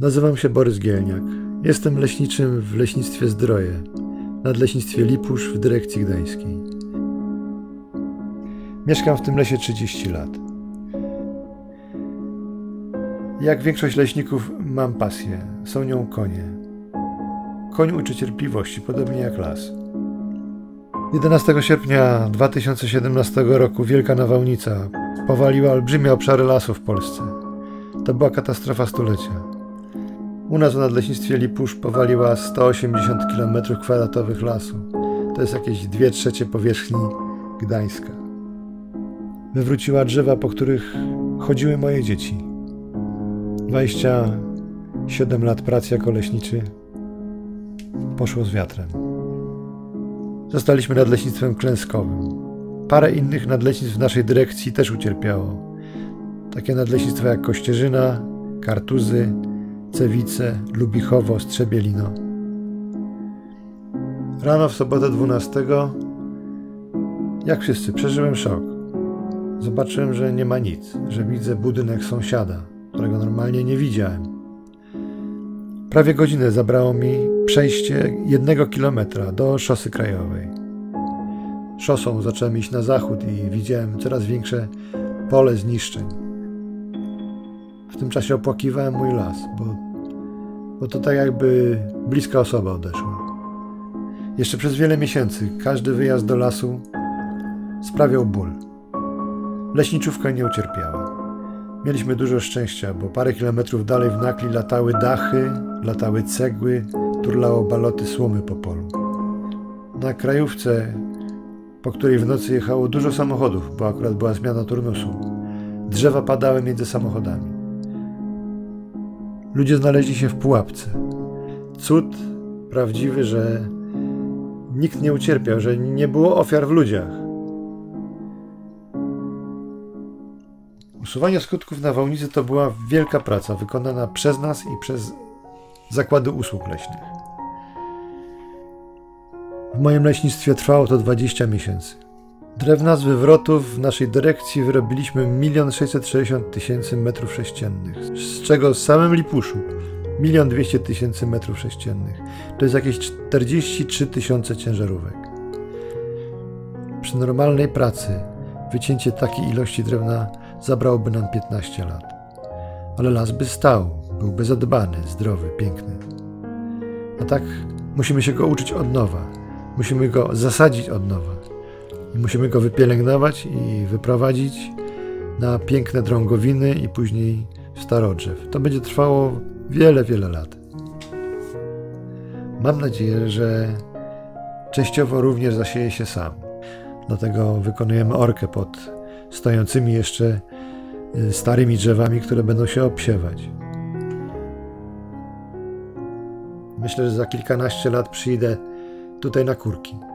Nazywam się Borys Gielniak. Jestem leśniczym w leśnictwie Zdroje, nadleśnictwie Lipusz w dyrekcji gdańskiej. Mieszkam w tym lesie 30 lat. Jak większość leśników mam pasję, są nią konie. Koń uczy cierpliwości, podobnie jak las. 11 sierpnia 2017 roku wielka nawałnica powaliła olbrzymie obszary lasu w Polsce. To była katastrofa stulecia. U nas w Nadleśnictwie Lipusz powaliła 180 km2 lasu. To jest jakieś 2 trzecie powierzchni Gdańska. Wywróciła drzewa, po których chodziły moje dzieci. 27 lat pracy jako leśniczy poszło z wiatrem. Zostaliśmy nadleśnictwem klęskowym. Parę innych nadleśnictw w naszej dyrekcji też ucierpiało. Takie nadleśnictwa jak Kościerzyna, Kartuzy, Cewice, Lubichowo, Strzebielino. Rano w sobotę 12, jak wszyscy, przeżyłem szok. Zobaczyłem, że nie ma nic, że widzę budynek sąsiada, którego normalnie nie widziałem. Prawie godzinę zabrało mi przejście jednego kilometra do szosy krajowej. Szosą zacząłem iść na zachód i widziałem coraz większe pole zniszczeń. Tym czasie opłakiwałem mój las, bo, bo to tak jakby bliska osoba odeszła. Jeszcze przez wiele miesięcy każdy wyjazd do lasu sprawiał ból. Leśniczówka nie ucierpiała. Mieliśmy dużo szczęścia, bo parę kilometrów dalej w Nakli latały dachy, latały cegły, turlało baloty słomy po polu. Na krajówce, po której w nocy jechało dużo samochodów, bo akurat była zmiana turnusu, drzewa padały między samochodami. Ludzie znaleźli się w pułapce. Cud prawdziwy, że nikt nie ucierpiał, że nie było ofiar w ludziach. Usuwanie skutków nawałnicy to była wielka praca wykonana przez nas i przez zakłady usług leśnych. W moim leśnictwie trwało to 20 miesięcy. Drewna z wywrotów w naszej dyrekcji wyrobiliśmy 1 660 tysięcy metrów sześciennych, z czego z samym Lipuszu 1 200 tysięcy metrów sześciennych. To jest jakieś 43 tysiące ciężarówek. Przy normalnej pracy wycięcie takiej ilości drewna zabrałoby nam 15 lat. Ale las by stał, byłby zadbany, zdrowy, piękny. A tak musimy się go uczyć od nowa. Musimy go zasadzić od nowa. I musimy go wypielęgnować i wyprowadzić na piękne drągowiny i później starodrzew. To będzie trwało wiele, wiele lat. Mam nadzieję, że częściowo również zasieje się sam. Dlatego wykonujemy orkę pod stojącymi jeszcze y, starymi drzewami, które będą się obsiewać. Myślę, że za kilkanaście lat przyjdę tutaj na kurki.